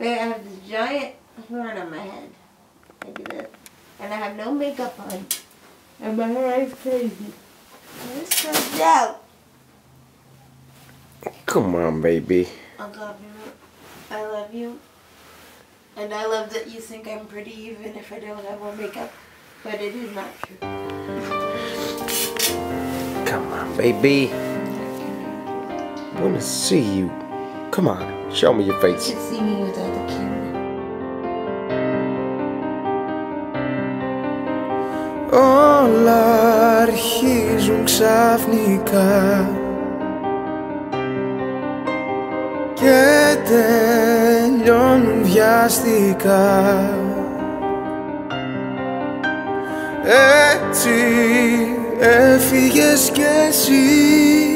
I have this giant horn on my head. I do this. And I have no makeup on. And my hair is crazy. And this comes out. Come on, baby. I love you. I love you. And I love that you think I'm pretty even if I don't have on makeup. But it is not true. Come on, baby. I wanna see you. Come on, show me your face. You should see me without the camera. Όλα αρχίζουν ξαφνικά και τελειώνουν βιαστικά Έτσι έφυγες κι εσύ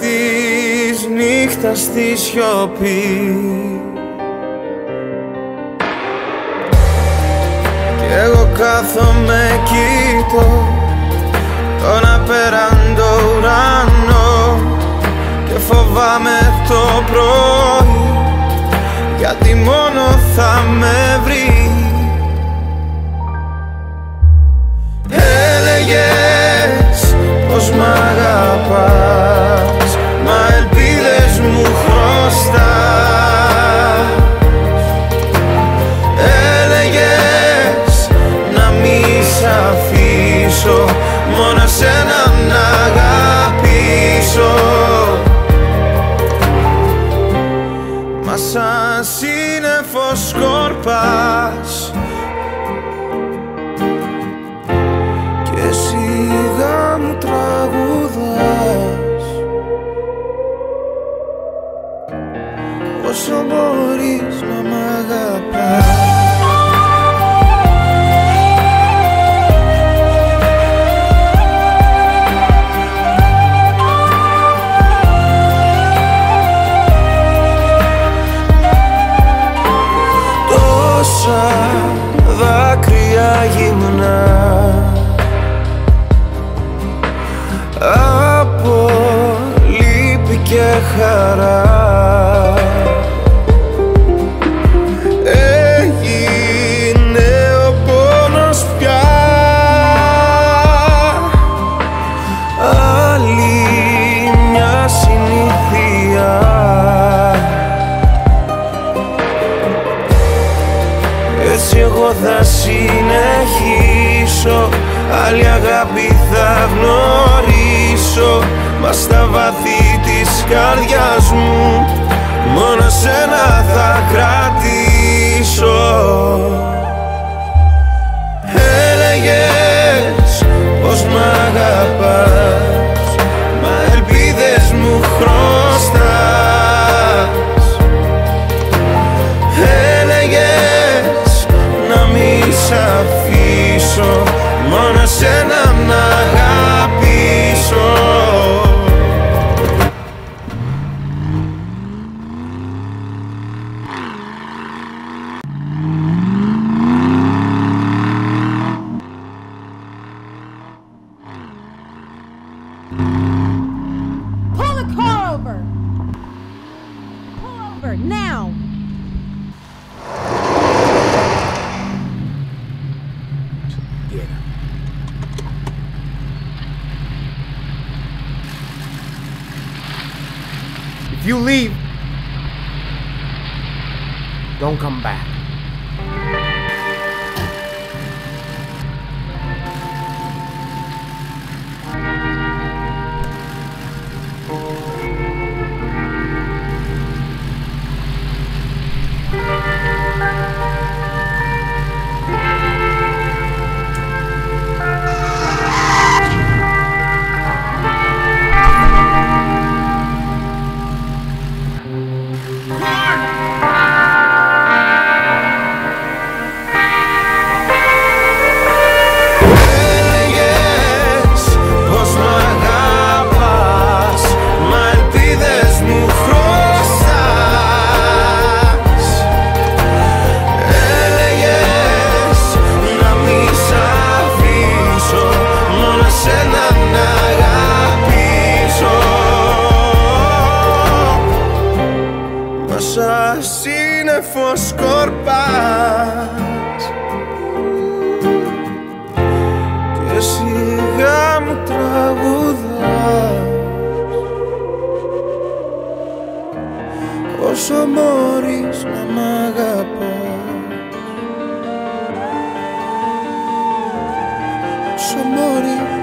της νύχτας στη σιωπή. Κι εγώ κάθομαι κοιτώ τον απέραντο ουρανό και φοβάμαι το πρωί γιατί μόνο θα με βρει. Έλεγες πως μ' σύννεφο Από λύπη και χαρά. Έγινε ο πόνος πια. Άλλη μια συνήθεια. Έτσι εγώ θα συνεχίσω Άλλη αγάπη θα γνωρίσω Μα στα βαθύ της καρδιάς μου Μόνο σένα θα κρατήσω. Έλεγες πως μ' αγαπάς Μόνο σένα να αγαπήσω Pull the car over! Pull over now! You leave, don't come back. Σύννεφο σκορπάς Και σιγά μου τραγουδάς. Όσο μπορείς να μ' αγαπάς. Όσο μπορείς